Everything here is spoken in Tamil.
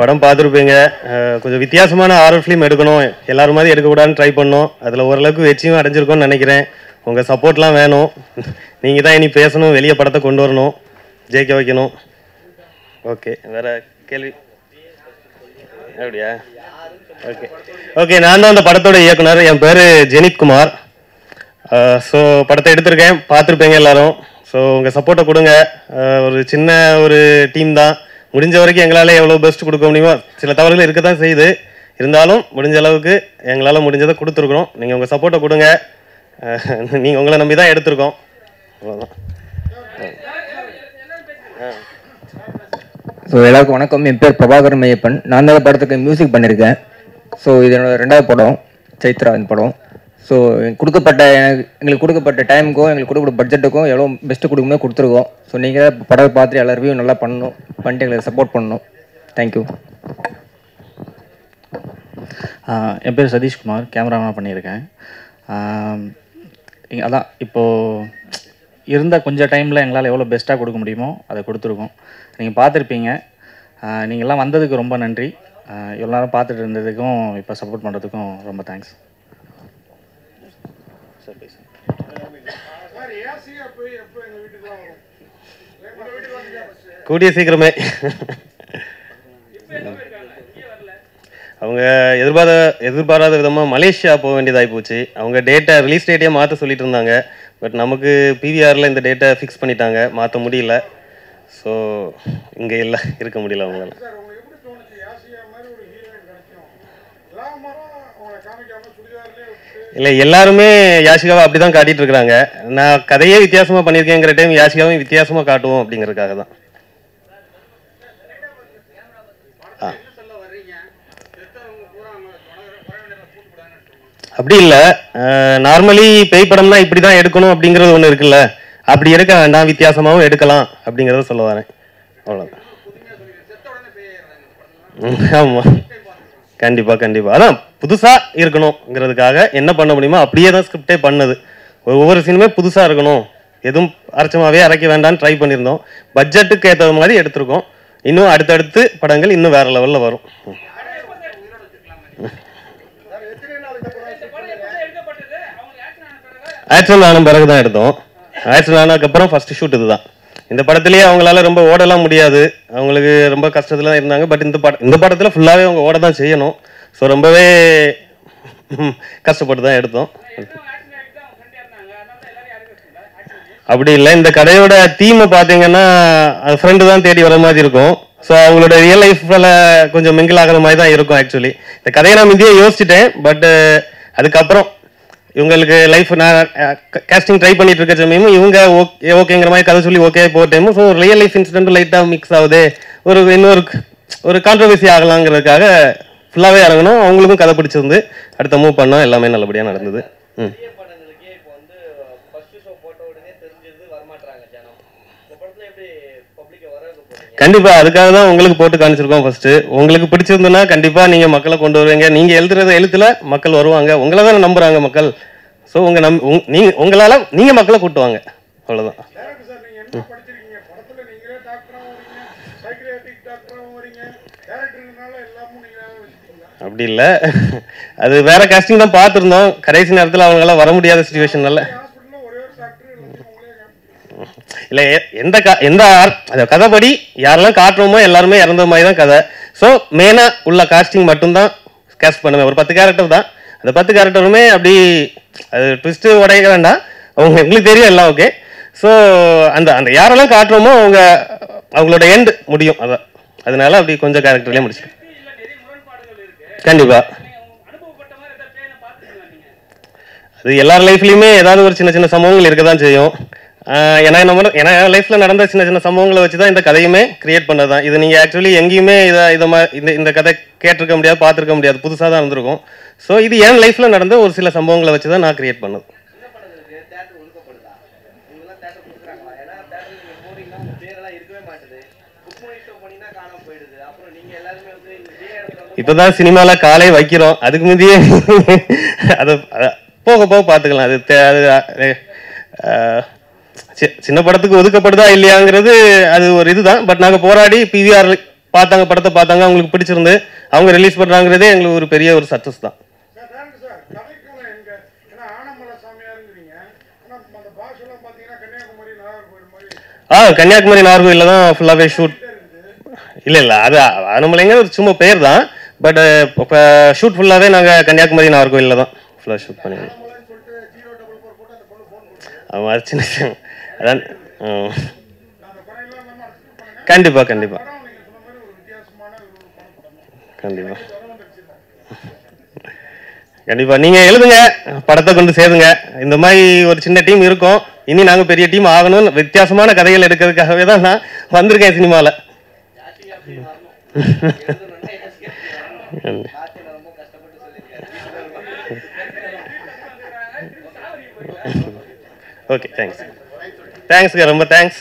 படம் பார்த்துருப்பீங்க. கொஞ்சம் வித்தியாசமான ஹாரர் ஃபிலிம் எடுக்கணும். எல்லாரும் மாதிரி எடுக்கக்கூடாதுன்னு ட்ரை பண்ணோம். அதில் ஓரளவுக்கு வெற்றியும் அடைஞ்சிருக்கோம்னு நினைக்கிறேன். உங்கள் சப்போர்ட்லாம் வேணும். நீங்கள் தான் இனி பேசணும். வெளியே படத்தை கொண்டு வரணும். ஜெயிக்க வைக்கணும். ஓகே வேற கேள்வி? அப்படியா? ஓகே ஓகே நான் தான் அந்த படத்தோட இயக்குனர். என் பேர் ஜெனித் குமார். ஸோ படத்தை எடுத்திருக்கேன். பார்த்துருப்பீங்க எல்லாரும். ஸோ உங்கள் சப்போர்ட்டை கொடுங்க. ஒரு சின்ன ஒரு டீம் தான். முடிஞ்ச வரைக்கும் எங்களால் எவ்வளோ பெஸ்ட் கொடுக்க முடியுமோ சில தவறுகள் இருக்க தான் செய்யுது. இருந்தாலும் முடிஞ்ச அளவுக்கு எங்களால் முடிஞ்சதை கொடுத்துருக்குறோம். நீங்கள் உங்கள் சப்போர்ட்டை கொடுங்க. நீங்கள் உங்களை நம்பி தான் எடுத்திருக்கோம். அவ்வளோதான் ஸோ எல்லாருக்கும் வணக்கம். என் பேர் பிரபாகர் மையப்பன் நான் தான் இந்த படத்துக்கு மியூசிக் பண்ணியிருக்கேன் ஸோ இது என்னோட ரெண்டாவது படம் சைத்ரா இந்த படம். ஸோ கொடுக்கப்பட்ட எங்களுக்கு கொடுக்கப்பட்ட டைமுக்கும் எங்களுக்கு கொடுக்கப்பட்ட பட்ஜெட்டுக்கும் எவ்வளோ பெஸ்ட்டு கொடுக்கணும் கொடுத்துருக்கோம். ஸோ நீங்கள் படம் பார்த்துட்டு எல்லா ரிவ்யூ நல்லா பண்ணணும். பண்ணிட்டு எங்களுக்கு சப்போர்ட் பண்ணணும். தேங்க்யூ என் பேர் சதீஷ்குமார். கேமராமேன் பண்ணியிருக்கேன். அதான் இப்போது இருந்த கொஞ்சம் டைமில் எங்களால் எவ்வளோ பெஸ்ட்டாக கொடுக்க முடியுமோ அதை கொடுத்துருக்கோம். நீங்கள் பார்த்துருப்பீங்க. நீங்கள்லாம் வந்ததுக்கு ரொம்ப நன்றி. எவ்வளோ இவ்வளோ நேரம் பார்த்துட்டு இருந்ததுக்கும் இப்போ சப்போர்ட் பண்ணுறதுக்கும் ரொம்ப தேங்க்ஸ் கூடிய சீக்கிரமே. அவங்க எதிர்பாராத எதிர்பாராத விதமாக மலேசியா போக வேண்டியதாகி போச்சு. அவங்க டேட்டை ரிலீஸ் டேட்டே மாற்ற சொல்லிட்டு இருந்தாங்க. பட் நமக்கு பிவிஆரில் இந்த டேட்டை ஃபிக்ஸ் பண்ணிட்டாங்க. மாற்ற முடியல. ஸோ இங்கே இல்லை இருக்க முடியல அவங்களால. இல்லை எல்லாருமே யாஷிகாவை அப்படி தான் காட்டிட்டு இருக்கிறாங்க. நான் கதையே வித்தியாசமாக பண்ணியிருக்கேங்கிற டைம் யாஷிகாவையும் வித்தியாசமாக காட்டுவோம் அப்படிங்கிறதுக்காக தான். அப்படி இல்லை. நார்மலி பேய் படம்னா இப்படி தான் எடுக்கணும் அப்படிங்கிறது ஒன்று இருக்குல்ல. அப்படி எடுக்க வேண்டாம் வித்தியாசமாகவும் எடுக்கலாம் அப்படிங்கிறத சொல்ல வரேன். அவ்வளோதான் ஆமாம் கண்டிப்பாக கண்டிப்பாக அதான் புதுசாக இருக்கணுங்கிறதுக்காக என்ன பண்ண முடியுமோ அப்படியே தான் ஸ்கிரிப்டே பண்ணுது. ஒவ்வொரு சீனுமே புதுசாக இருக்கணும். எதுவும் அரைச்சமாகவே அரைக்க வேண்டாம்னு ட்ரை பண்ணியிருந்தோம். பட்ஜெட்டுக்கு ஏற்றது மாதிரி எடுத்திருக்கோம். இன்னும் அடுத்தடுத்து படங்கள் இன்னும் வேறு லெவலில் வரும். ஆக்சுவல் ஆன பிறகு தான் எடுத்தோம். ஆக்சுவல் ஆனதுக்கப்புறம் ஃபர்ஸ்ட் ஷூட் இதுதான். இந்த படத்துலேயே அவங்களால ரொம்ப ஓடலாம் முடியாது. அவங்களுக்கு ரொம்ப கஷ்டத்தில் தான் இருந்தாங்க. பட் இந்த படம் இந்த படத்தில் ஃபுல்லாகவே அவங்க ஓட தான் செய்யணும். ஸோ ரொம்பவே கஷ்டப்பட்டு தான் எடுத்தோம். அப்படி இல்லை. இந்த கடையோட தீமை பார்த்தீங்கன்னா ஃப்ரெண்டு தான் தேடி வர மாதிரி இருக்கும். ஸோ அவங்களோட ரியல் லைஃப்பில் கொஞ்சம் மிங்கிள் ஆகிற மாதிரி தான் இருக்கும் ஆக்சுவலி இந்த கதையை நான் இந்தியா யோசிச்சிட்டேன் பட்டு அதுக்கப்புறம் இவங்களுக்கு லைஃப் நான் கேஸ்டிங் ட்ரை பண்ணிட்டு இருக்க சமயமும் இவங்க ஓகே ஓகேங்கிற மாதிரி கதை சொல்லி ஓகே போகிற டைமும் ஸோ ரியல் லைஃப் இன்சிடென்ட் லைட்டாக மிக்ஸ் ஆகுது. ஒரு இன்னொரு ஒரு கான்ட்ரவர்சி ஆகலாங்கிறதுக்காக ஃபுல்லாகவே இறங்கணும். அவங்களுக்கும் கதை பிடிச்சிருந்து அடுத்த மூவ் பண்ணோம். எல்லாமே நல்லபடியாக நடந்தது. ம். படங்களுக்கே இப்போ வந்து ஃபர்ஸ்ட் ஷோ போட்ட உடனே தெரிஞ்சது வரமாட்டாங்க ஜனம். இந்த படத்துல எப்படி பப்ளிக்கை வர வைக்க போறீங்க கண்டிப்பா அதுக்காக தான் உங்களுக்கு போட்டு காமிச்சிருக்கோம் ஃபர்ஸ்ட் உங்களுக்கு பிடிச்சிருந்ததுன்னா கண்டிப்பா நீங்க மக்களை கொண்டு வருவீங்க. நீங்க எழுதுறத எழுத்துல மக்கள் வருவாங்க. உங்களை தானே நம்புறாங்க மக்கள். ஸோ உங்க நம் உங்க- நீங்க உங்களால நீங்க மக்களை கூட்டுவாங்க. அவ்வளவுதான். அப்படி இல்லை. அது வேற காஸ்டிங் தான் பார்த்துருந்தோம். கடைசி நேரத்தில் அவங்களால வர முடியாத சுச்சுவேஷன் இல்லை எ- எந்த க எந்த அந்த கதைப்படி யாரெல்லாம் காட்டுறோமோ எல்லாருமே இறந்த மாதிரி தான் கதை. ஸோ மெயினாக உள்ள காஸ்டிங் மட்டும்தான் கேஸ்ட் பண்ணுவேன். ஒரு பத்து கேரக்டர் தான். அந்த பத்து கேரக்டருமே அப்படி அது ட்விஸ்ட்டு உடைக்க வேண்டாம். அவங்க எங்களுக்கு தெரியும் எல்லாம் ஓகே ஸோ அந்த அந்த யாரெல்லாம் காட்டுறோமோ அவங்க அவங்களோட எண்ட் முடியும். அதான். அதனால அப்படி கொஞ்சம் கேரக்டர்லேயே முடிச்சிடும் கண்டிப்பா. அது எல்லார் லைஃப்லையுமே ஏதாவது ஒரு சின்ன சின்ன சம்பவங்கள் இருக்க தான் செய்யும் ஏன்னா நம்ம ஏன்னா லைஃப்ல நடந்த சின்ன சின்ன சம்பவங்களை வச்சு தான் இந்த கதையுமே கிரியேட் பண்ணதான் இது நீங்க ஆக்சுவலி எங்கேயுமே இதை இதை மா- இந்த இந்த கதை கேட்டிருக்க முடியாது பார்த்துருக்க முடியாது. புதுசாக தான் இருந்திருக்கும். ஸோ இது என் லைஃப்ல நடந்த ஒரு சில சம்பவங்களை வச்சு தான் நான் கிரியேட் பண்ணது. இப்போதான் சினிமால காலை வைக்கிறோம். அதுக்கு முந்தையே அது போக போக பார்த்துக்கலாம். அது அது சின்ன படத்துக்கு ஒதுக்கப்படுதா இல்லையாங்கிறது அது ஒரு இதுதான். பட் நாங்கள் போராடி பிவிஆர் பார்த்தாங்க படத்தை பார்த்தாங்க அவங்களுக்கு பிடிச்சிருந்து அவங்க ரிலீஸ் பண்ணுறாங்கிறதே எங்களுக்கு ஒரு பெரிய ஒரு சக்ஸஸ் தான். ஆ கன்னியாகுமரி நாகர்கோயிலில் தான் ஃபுல்லாகவே ஷூட் இல்லை இல்லை அது நம்மளைங்க ஒரு சும்மா பேர் தான். பட் uh, இப்போ ஷூட் ஃபுல்லாகவே நாங்கள் கன்னியாகுமரி நாகர்கோயிலில் தான் ஃபுல்லாக ஷூட் பண்ணியிருந்தோம் அவன் அது அதான் கண்டிப்பாக கண்டிப்பாக கண்டிப்பாக கண்டிப்பாக நீங்கள் மாதிரி எழுதுங்க படத்தை கொண்டு சேருங்க. இந்த மாதிரி ஒரு சின்ன டீம் இருக்கும். இனி நாங்கள் பெரிய டீம் ஆகணும்னு வித்தியாசமான கதைகள் எடுக்கிறதுக்காகவே தான் நான் வந்திருக்கேன் சினிமாவில் ஓகே தேங்க்ஸ் தேங்க்ஸ்ங்க ரொம்ப தேங்க்ஸ்